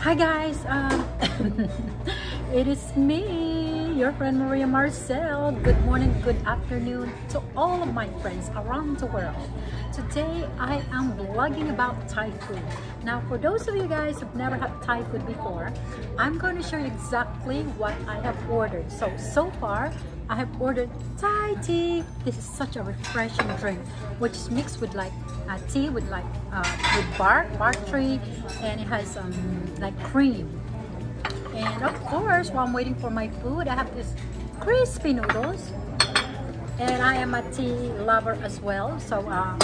Hi guys, um, it is me, your friend Maria Marcel. Good morning, good afternoon to all of my friends around the world. Today I am vlogging about Thai food. Now for those of you guys who've never had Thai food before, I'm going to show you exactly what I have ordered. So, so far I have ordered Thai tea. This is such a refreshing drink, which is mixed with like uh, tea with like uh, with bark, bark tree, and it has um, like cream. And of course, while I'm waiting for my food, I have this crispy noodles. And I am a tea lover as well, so um,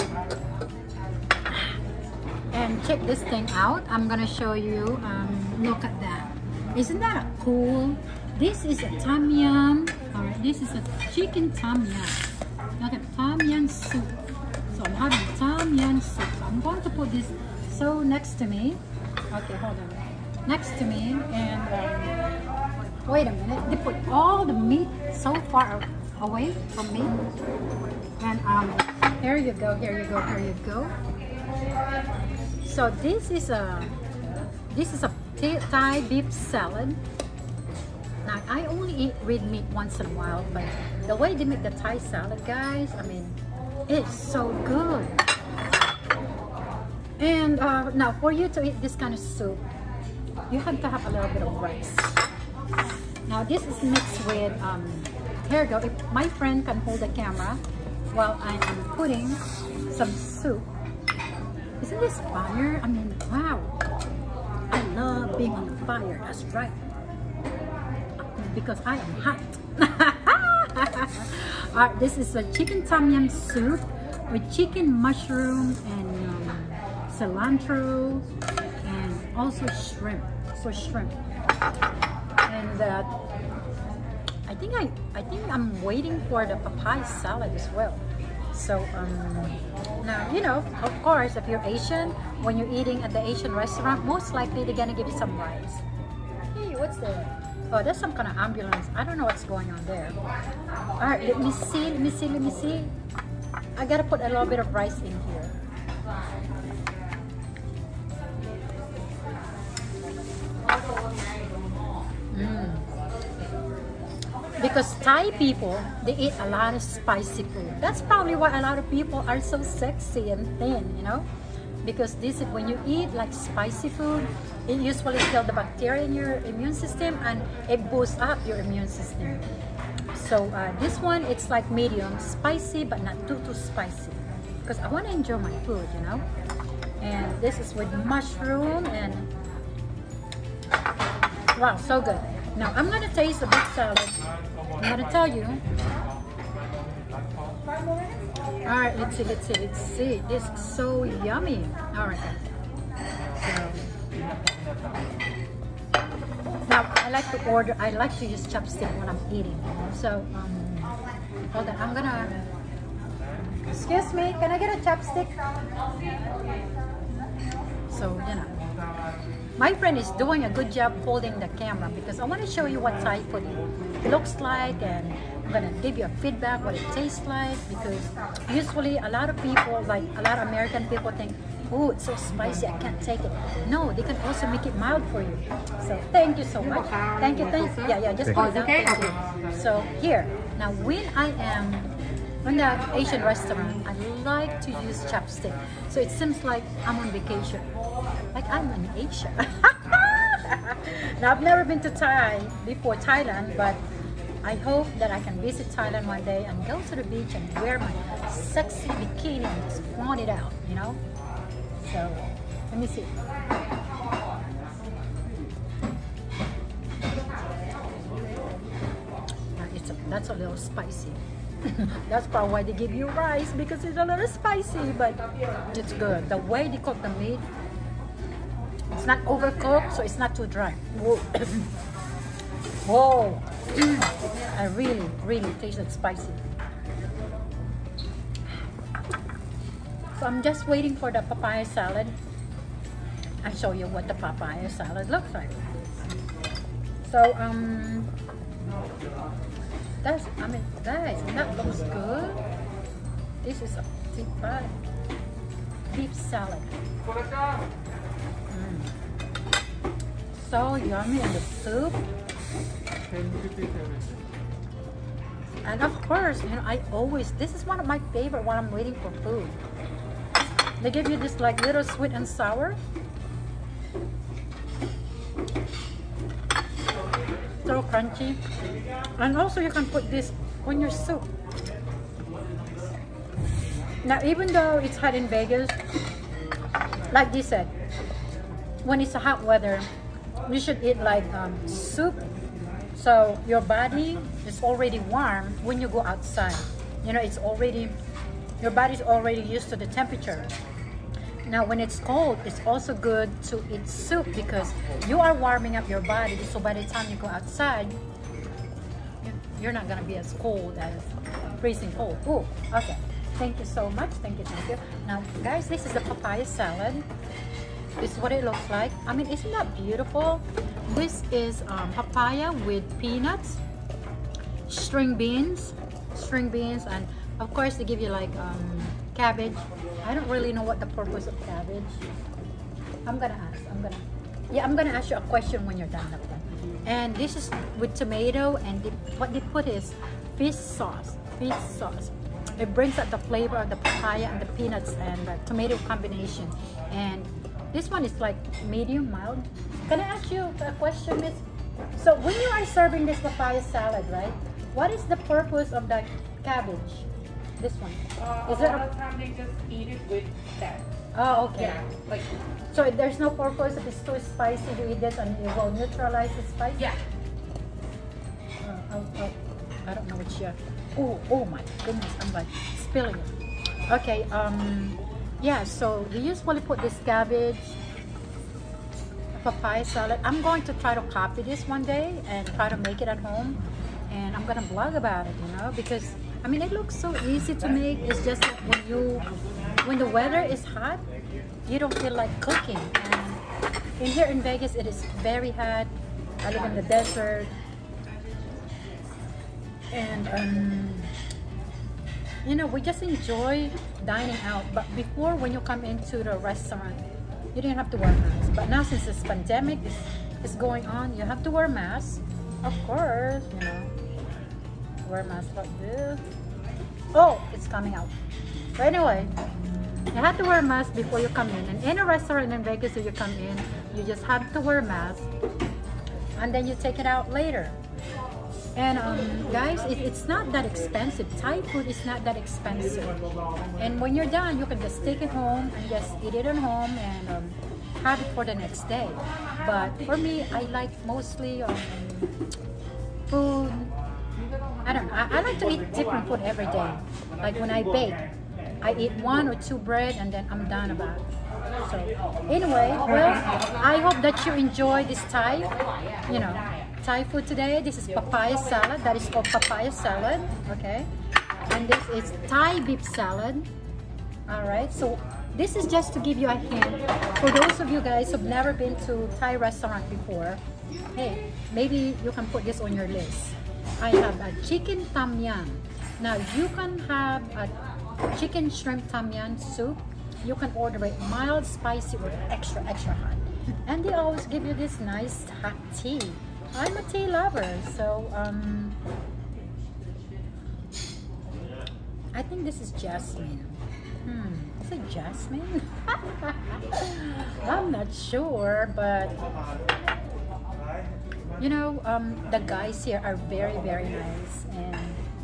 and check this thing out. I'm gonna show you. Um, look at that. Isn't that cool? This is a tom yum. All right, this is a chicken tom yum. At tom yum soup. So I'm having tom yum soup. So I'm going to put this so next to me. Okay, hold on. Next to me, and um, wait a minute. They put all the meat so far away from me. And um, here you go. Here you go. Here you go. So this is a this is a Thai beef salad. Now I only eat red meat once in a while, but the way they make the Thai salad, guys, I mean, it's so good. And uh, now for you to eat this kind of soup, you have to have a little bit of rice. Now this is mixed with, um, here you go, if my friend can hold the camera while I am putting some soup. Isn't this fire? I mean, wow. I love being on fire, that's right. Because I am hot. Alright, this is a chicken tom yum soup with chicken mushroom and um, cilantro and also shrimp. So shrimp. And uh, I think I I think I'm waiting for the papaya salad as well. So um, now you know, of course, if you're Asian, when you're eating at the Asian restaurant, most likely they're gonna give you some rice. Hey, what's that? Oh, there's some kind of ambulance. I don't know what's going on there. All right, let me see, let me see, let me see. I gotta put a little bit of rice in here. Mm. Because Thai people, they eat a lot of spicy food. That's probably why a lot of people are so sexy and thin, you know? Because this is when you eat like spicy food, it usually kills the bacteria in your immune system and it boosts up your immune system. So uh, this one, it's like medium spicy, but not too, too spicy. Because I want to enjoy my food, you know? And this is with mushroom and wow, so good. Now I'm gonna taste the big salad. I'm gonna tell you. All right, let's see, let's see, let's see. This is so yummy. All right, so now I like to order. I like to use chopstick when I'm eating. So um, hold on, I'm gonna. Excuse me, can I get a chopstick? So you know. My friend is doing a good job holding the camera because I want to show you what Thai food looks like and I'm to give you a feedback what it tastes like because usually a lot of people, like a lot of American people think, oh, it's so spicy, I can't take it. No, they can also make it mild for you. So thank you so much. Thank you, thank you. Yeah, yeah, just put it. Thank you. So here, now when I am in the Asian restaurant, I like to use chopstick. So it seems like I'm on vacation like I'm in Asia. now I've never been to Thai before Thailand, but I hope that I can visit Thailand one day and go to the beach and wear my sexy bikini and just flaunt it out, you know? So, let me see. Uh, it's a, that's a little spicy. that's probably why they give you rice because it's a little spicy, but it's good. The way they cook the meat it's not overcooked, so it's not too dry. Whoa. Whoa. I really, really tasted spicy. So I'm just waiting for the papaya salad. I'll show you what the papaya salad looks like. So, um, that's, I mean, guys, that looks good. This is a deep deep salad. so yummy and the soup. And of course, you know, I always, this is one of my favorite when I'm waiting for food. They give you this like little sweet and sour. So crunchy. And also you can put this on your soup. Now even though it's hot in Vegas, like you said, when it's hot weather, you should eat like um, soup so your body is already warm when you go outside. You know, it's already, your body's already used to the temperature. Now, when it's cold, it's also good to eat soup because you are warming up your body. So by the time you go outside, you're not gonna be as cold as freezing cold. Oh, okay. Thank you so much. Thank you, thank you. Now, guys, this is the papaya salad. This is what it looks like. I mean, isn't that beautiful? This is um, papaya with peanuts, string beans, string beans, and of course they give you like um, cabbage. I don't really know what the purpose of cabbage. I'm gonna ask. I'm gonna. Yeah, I'm gonna ask you a question when you're done. And this is with tomato, and they, what they put is fish sauce. Fish sauce. It brings out the flavor of the papaya and the peanuts and the tomato combination. And this one is like medium mild. Can I ask you a question, Miss? So when you are serving this papaya salad, right? What is the purpose of the cabbage? This one. Uh, is a lot of time they just eat it with that. Oh, okay. Yeah, like. So there's no purpose if it's too spicy, you eat this and it will neutralize the spice? Yeah. Uh, oh, oh, I don't know which. Uh, oh, oh my goodness! I'm like spilling it. Okay. Um yeah so we usually put this cabbage papaya salad. I'm going to try to copy this one day and try to make it at home. And i'm gonna blog about it you know because i mean it looks so easy to make. It's just when you when the weather is hot you don't feel like cooking. And in here in vegas it is very hot. I live in the desert. And um you know, we just enjoy dining out. But before, when you come into the restaurant, you didn't have to wear masks. But now, since this pandemic is, is going on, you have to wear masks. Of course, you know, wear masks like this. Oh, it's coming out. But anyway, you have to wear a mask before you come in. And in a restaurant in Vegas, if you come in, you just have to wear a mask. And then you take it out later. And um, guys, it, it's not that expensive. Thai food is not that expensive. And when you're done, you can just take it home and just eat it at home and um, have it for the next day. But for me, I like mostly um, food. I don't know. I, I like to eat different food every day. Like when I bake, I eat one or two bread and then I'm done about it. So anyway, well, I hope that you enjoy this Thai, you know, Thai food today. This is papaya salad. That is called papaya salad. Okay. And this is Thai beef salad. Alright. So this is just to give you a hint. For those of you guys who've never been to Thai restaurant before, hey, maybe you can put this on your list. I have a chicken tom yum. Now you can have a chicken shrimp tom yum soup. You can order it mild, spicy, or extra, extra hot. And they always give you this nice hot tea. I'm a tea lover, so um, I think this is jasmine. Hmm, is it jasmine? I'm not sure, but you know, um, the guys here are very, very nice, and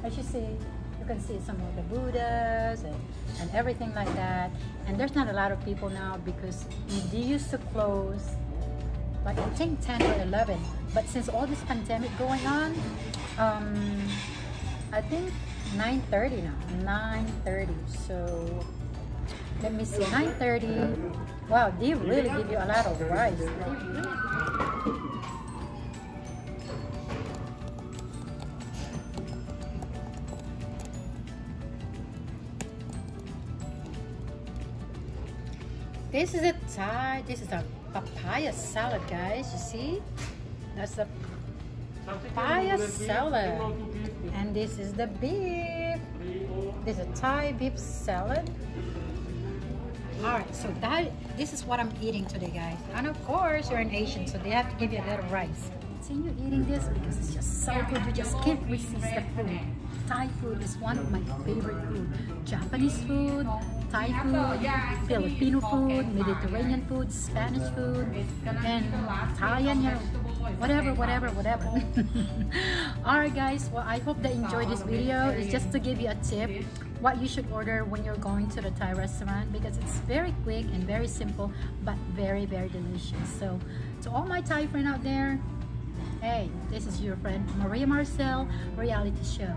as you see, you can see some of the Buddhas and, and everything like that. And there's not a lot of people now because they used to close like I think 10 or 11 but since all this pandemic going on um, I think 9.30 now. 9.30 so let me see. 9.30 wow they really give you a lot of rice This is a Thai, this is a papaya salad, guys. You see? That's a papaya salad. And this is the beef. This is a Thai beef salad. All right, so that this is what I'm eating today, guys. And of course, you're an Asian, so they have to give you a little rice. Continue eating this because it's just so good. You just can't resist the food. Thai food is one of my favorite food. Japanese food, Thai food, Filipino food, Mediterranean food, Spanish food, and Italian, you know, whatever, whatever, whatever. Alright guys, well I hope that you enjoyed this video. It's just to give you a tip what you should order when you're going to the Thai restaurant because it's very quick and very simple but very very delicious. So to all my Thai friends out there, hey, this is your friend Maria Marcel Reality Show.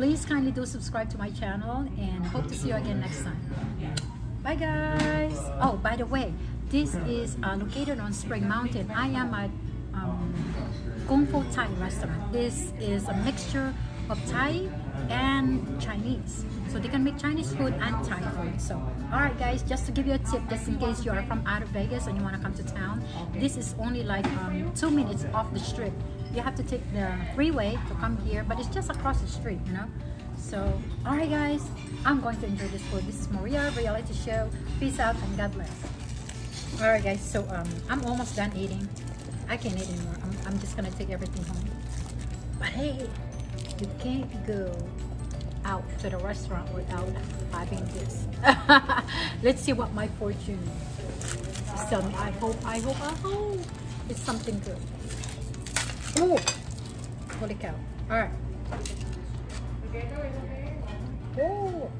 Please kindly do subscribe to my channel and hope to see you again next time. Bye guys! Oh, by the way, this is uh, located on Spring Mountain. I am at um, Kung Fu Thai restaurant. This is a mixture of Thai and Chinese. So they can make Chinese food and Thai food. So, alright guys, just to give you a tip, just in case you are from out of Vegas and you want to come to town, this is only like um, two minutes off the strip. You have to take the freeway to come here, but it's just across the street, you know? So, alright guys, I'm going to enjoy this food. This is Maria Reality Show. Peace out and God bless. Alright guys, so um, I'm almost done eating. I can't eat anymore. I'm, I'm just gonna take everything home. But hey, you can't go out to the restaurant without having this. Let's see what my fortune is telling me. I hope, I hope, I hope it's something good. Oh, holy cow. Alright. Oh,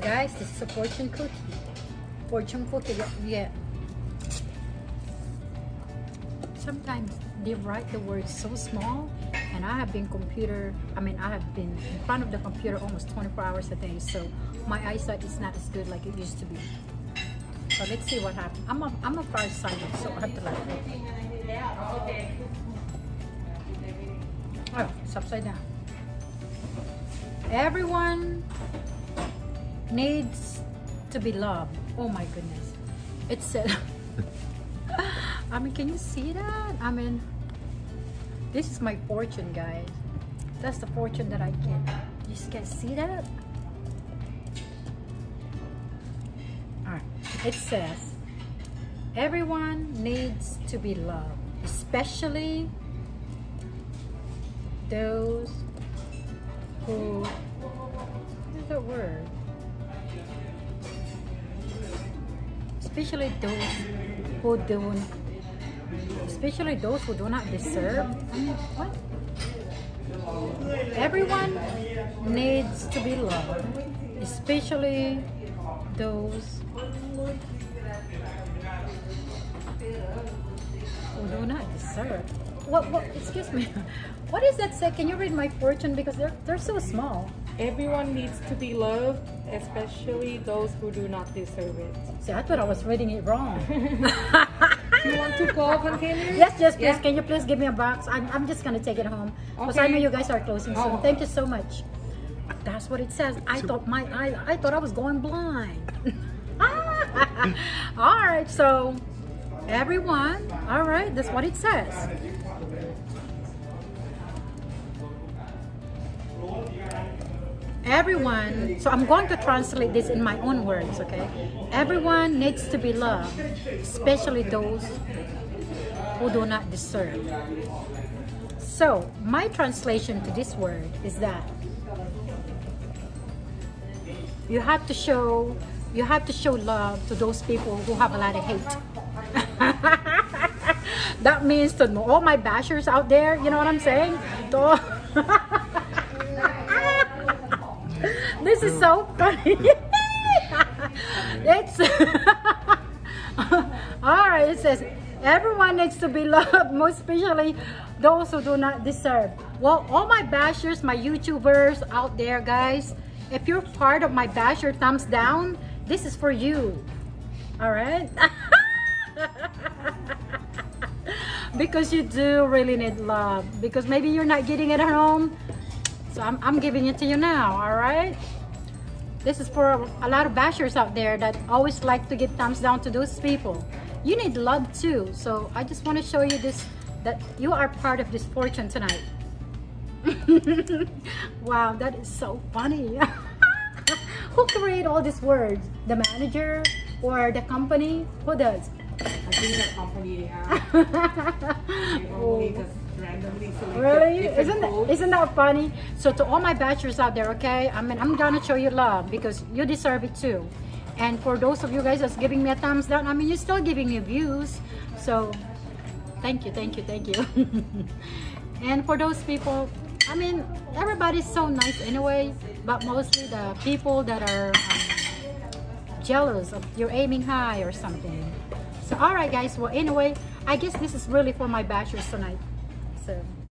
guys, this is a fortune cookie. Fortune cookie, yeah. Sometimes they write the words so small and I have been computer, I mean I have been in front of the computer almost 24 hours a day so my eyesight is not as good like it used to be. So let's see what happens. I'm a, I'm a far-sighted so I have to like Oh, it's upside down. Everyone needs to be loved. Oh my goodness. It said, I mean, can you see that? I mean, this is my fortune, guys. That's the fortune that I get. You can see that? Alright, it says, everyone needs to be loved, especially those who, what's the word? Especially those who don't especially those who do not deserve. What? Everyone needs to be loved, especially those who do not deserve. What, what, excuse me, what does that say? Can you read my fortune? Because they're, they're so small. Everyone needs to be loved, especially those who do not deserve it. See, I thought I was reading it wrong. you want to call container? Yes, yes, please. Yeah. Can you please give me a box? I'm, I'm just gonna take it home because I know you guys are closing soon. Oh. Thank you so oh. much. That's what it says. I thought my I, I thought I was going blind. all right, so everyone, all right, that's what it says. Everyone, so I'm going to translate this in my own words, okay? Everyone needs to be loved, especially those who do not deserve. So, my translation to this word is that you have to show you have to show love to those people who have a lot of hate. that means to all my bashers out there, you know what I'm saying? This is so funny. it's all right. It says everyone needs to be loved, most especially those who do not deserve. Well, all my bashers, my YouTubers out there, guys, if you're part of my basher thumbs down, this is for you. All right. because you do really need love because maybe you're not getting it at home so I'm, I'm giving it to you now all right? This is for a lot of bashers out there that always like to give thumbs down to those people. You need love too. So I just want to show you this that you are part of this fortune tonight. Wow that is so funny. Who created all these words? The manager or the company? Who does? I think the company only just randomly Really? Isn't that, isn't that funny? So to all my bachelors out there, okay? I mean, I'm gonna show you love because you deserve it too. And for those of you guys that's giving me a thumbs down, I mean, you're still giving me views. So thank you, thank you, thank you. and for those people, I mean, everybody's so nice anyway, but mostly the people that are um, jealous of you're aiming high or something. So all right, guys. Well, anyway, I guess this is really for my bachelors tonight. So.